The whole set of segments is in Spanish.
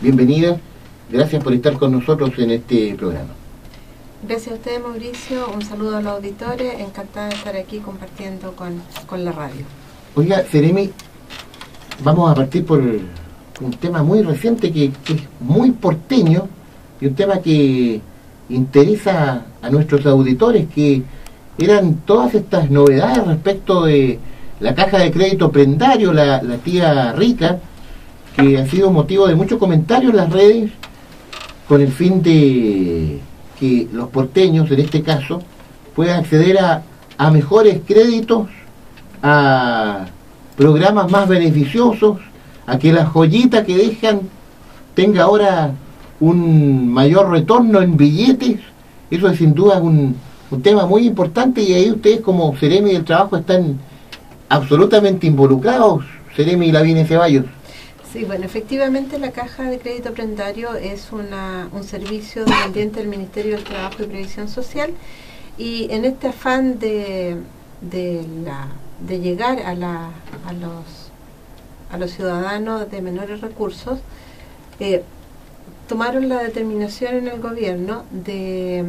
bienvenida. Gracias por estar con nosotros en este programa. Gracias a usted, Mauricio. Un saludo a los auditores. Encantada de estar aquí compartiendo con, con la radio. Oiga, Seremi, vamos a partir por un tema muy reciente que, que, es muy porteño y un tema que interesa a nuestros auditores, que eran todas estas novedades respecto de la caja de crédito prendario, la, la tía rica, que ha sido motivo de muchos comentarios en las redes con el fin de que los porteños, en este caso, puedan acceder a, a mejores créditos, a programas más beneficiosos, a que la joyita que dejan tenga ahora un mayor retorno en billetes. Eso es sin duda un, un tema muy importante y ahí ustedes como Ceremi del Trabajo están absolutamente involucrados, Ceremi y Lavín Ceballos. Sí, bueno, efectivamente la Caja de Crédito Prendario es una, un servicio dependiente del Ministerio del Trabajo y Previsión Social y en este afán de, de, la, de llegar a, la, a, los, a los ciudadanos de menores recursos, eh, tomaron la determinación en el gobierno de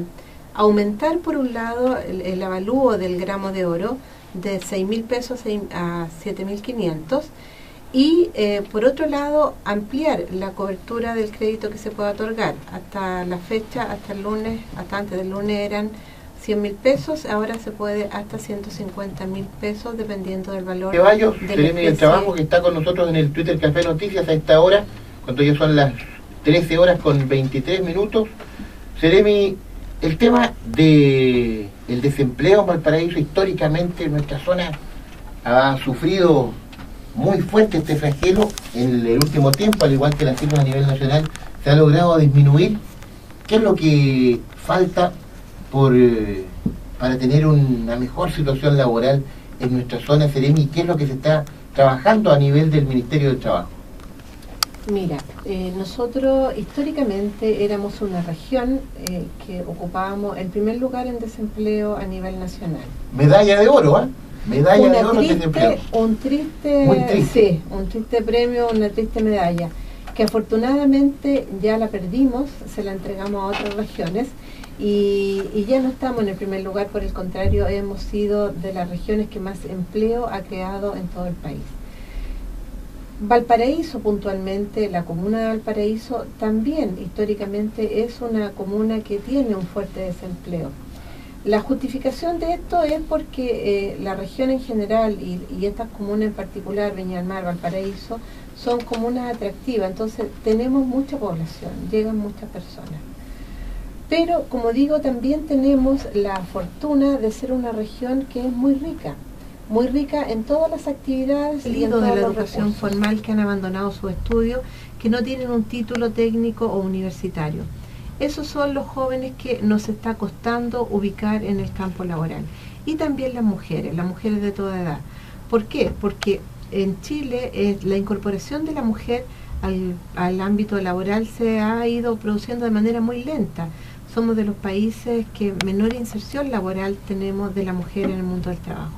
aumentar por un lado el, avalúo del gramo de oro de 6 mil pesos a 7 mil 500 y eh, por otro lado ampliar la cobertura del crédito que se pueda otorgar. Hasta la fecha, hasta el lunes, hasta antes del lunes eran 100 mil pesos, ahora se puede hasta 150 mil pesos dependiendo del valor. Ceballos, del Trabajo, que está con nosotros en el Twitter Café Noticias a esta hora, cuando ya son las 13 horas con 23 minutos. Seremi, el tema de el desempleo en Valparaíso históricamente en nuestra zona ha sufrido muy fuerte este flagelo en el último tiempo, al igual que las cifras a nivel nacional, se ha logrado disminuir. ¿Qué es lo que falta por, eh, para tener una mejor situación laboral en nuestra zona, Ceremi? ¿Qué es lo que se está trabajando a nivel del Ministerio del Trabajo? Mira, eh, nosotros históricamente éramos una región eh, que ocupábamos el primer lugar en desempleo a nivel nacional. Medalla de oro, ¿eh? Medalla una de oro triste. Un triste, Muy triste. Sí, un triste premio, una triste medalla, que afortunadamente ya la perdimos, se la entregamos a otras regiones y, y ya no estamos en el primer lugar, por el contrario, hemos sido de las regiones que más empleo ha creado en todo el país. Valparaíso puntualmente, la comuna de Valparaíso también históricamente es una comuna que tiene un fuerte desempleo. La justificación de esto es porque eh, la región en general y, y, estas comunas en particular, Viña del Mar, Valparaíso, son comunas atractivas, entonces tenemos mucha población, llegan muchas personas. Pero, como digo, también tenemos la fortuna de ser una región que es muy rica, muy rica en todas las actividades y en de la educación recursos. formal que han abandonado sus estudios, que no tienen un título técnico o universitario. Esos son los jóvenes que nos está costando ubicar en el campo laboral. Y también las mujeres, las mujeres de toda edad. ¿Por qué? Porque en Chile eh, la incorporación de la mujer al, ámbito laboral se ha ido produciendo de manera muy lenta. Somos de los países que menor inserción laboral tenemos de la mujer en el mundo del trabajo.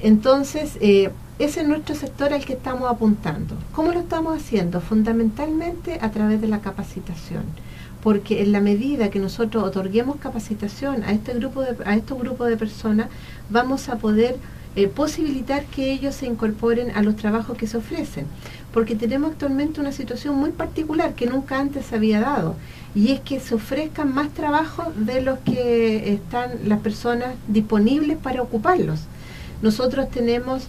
Entonces, eh, ese es nuestro sector al que estamos apuntando. ¿Cómo lo estamos haciendo? Fundamentalmente a través de la capacitación. Porque en la medida que nosotros otorguemos capacitación a este grupo de, a estos grupos de personas, vamos a poder eh, posibilitar que ellos se incorporen a los trabajos que se ofrecen. Porque tenemos actualmente una situación muy particular que nunca antes se había dado. Y es que se ofrezcan más trabajos de los que están las personas disponibles para ocuparlos. Nosotros tenemos,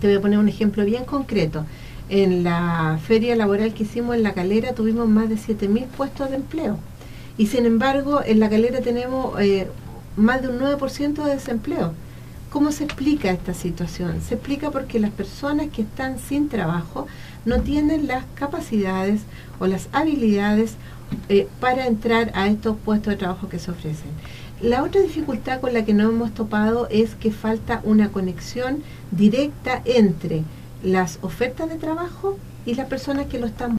te voy a poner un ejemplo bien concreto, en la feria laboral que hicimos en La Calera tuvimos más de 7.000 puestos de empleo y sin embargo en La Calera tenemos eh, más de un 9% de desempleo. ¿Cómo se explica esta situación? Se explica porque las personas que están sin trabajo no tienen las capacidades o las habilidades eh, para entrar a estos puestos de trabajo que se ofrecen. La otra dificultad con la que nos hemos topado es que falta una conexión directa entre las ofertas de trabajo y las personas que lo están